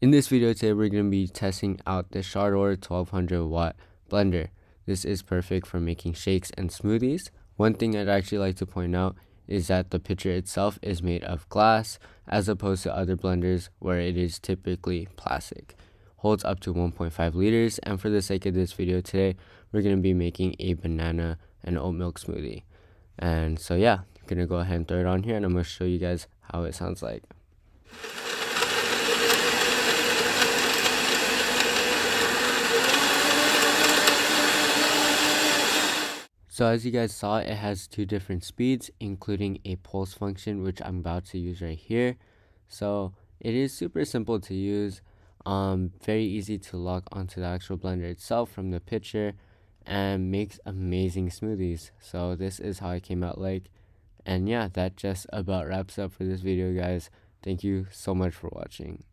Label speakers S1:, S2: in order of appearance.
S1: In this video today, we're going to be testing out the Shardor 1200 watt blender. This is perfect for making shakes and smoothies. One thing I'd actually like to point out is that the pitcher itself is made of glass as opposed to other blenders where it is typically plastic. Holds up to 1.5 liters and for the sake of this video today, we're going to be making a banana and oat milk smoothie. And so yeah, I'm going to go ahead and throw it on here and I'm going to show you guys how it sounds like. So as you guys saw, it has two different speeds, including a pulse function, which I'm about to use right here. So it is super simple to use, um, very easy to lock onto the actual blender itself from the pitcher, and makes amazing smoothies. So this is how I came out like. And yeah, that just about wraps up for this video, guys. Thank you so much for watching.